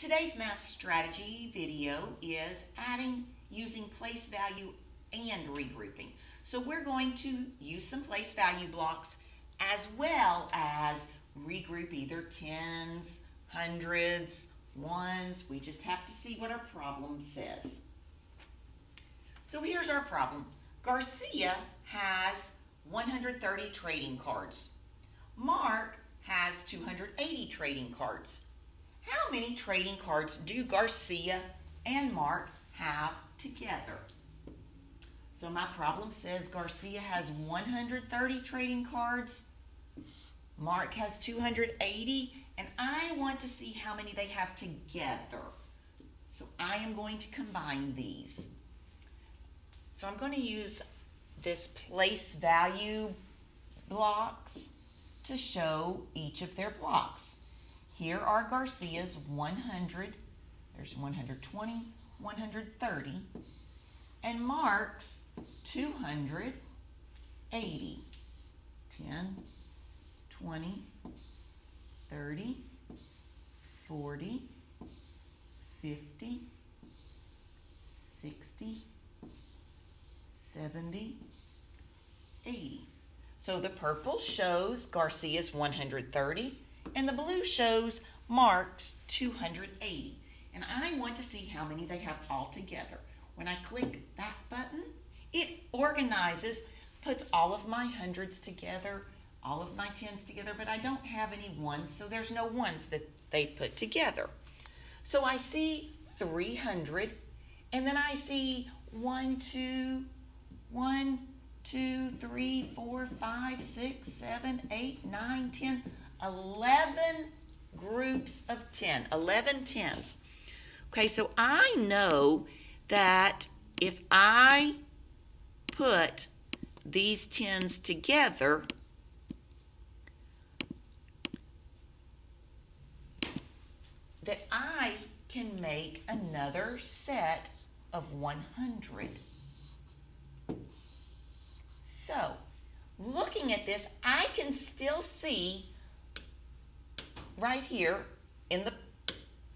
Today's math strategy video is adding using place value and regrouping. So we're going to use some place value blocks as well as regroup either tens, hundreds, ones. We just have to see what our problem says. So here's our problem. Garcia has 130 trading cards. Mark has 280 trading cards. How many trading cards do Garcia and Mark have together? So my problem says Garcia has 130 trading cards. Mark has 280, and I want to see how many they have together. So I am going to combine these. So I'm going to use this place value blocks to show each of their blocks. Here are Garcia's 100, there's 120, 130, and Mark's 280. 10, 20, 30, 40, 50, 60, 70, 80. So the purple shows Garcia's 130 and the blue shows Mark's 280. And I want to see how many they have all together. When I click that button, it organizes, puts all of my hundreds together, all of my tens together, but I don't have any ones, so there's no ones that they put together. So I see 300, and then I see one, two, one, two, three, four, five, six, seven, eight, nine, ten. 11 groups of 10, 11 tens. Okay, so I know that if I put these tens together, that I can make another set of 100. So, looking at this, I can still see right here in the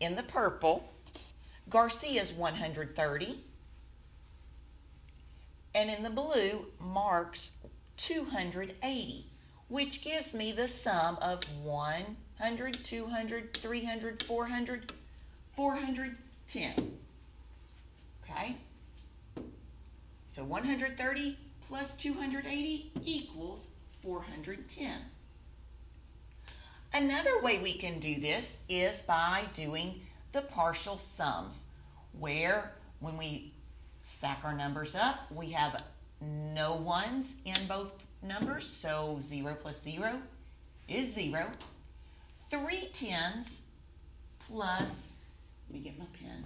in the purple, Garcia's 130. And in the blue, Mark's 280, which gives me the sum of 100, 200, 300, 400, 410. Okay? So 130 plus 280 equals 410. Another way we can do this is by doing the partial sums, where when we stack our numbers up, we have no ones in both numbers, so 0 plus 0 is 0. Three tens plus, let me get my pen,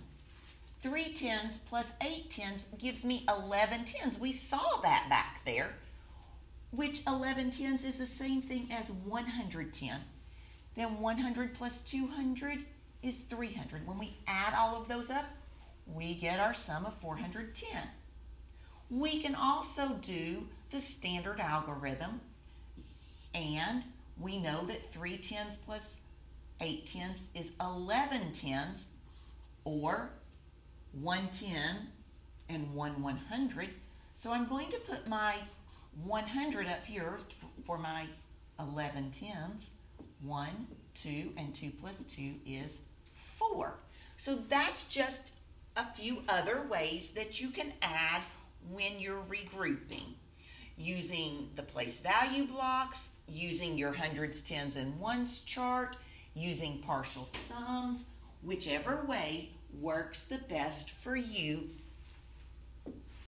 three tens plus eight tens gives me 11 tens. We saw that back there, which 11 tens is the same thing as 110. Then 100 plus 200 is 300. When we add all of those up, we get our sum of 410. We can also do the standard algorithm, and we know that 3 tens plus 8 tens is 11 tens, or 1 10 and 1 100. So I'm going to put my 100 up here for my 11 tens. 1, 2, and 2 plus 2 is 4. So that's just a few other ways that you can add when you're regrouping. Using the place value blocks, using your hundreds, tens, and ones chart, using partial sums, whichever way works the best for you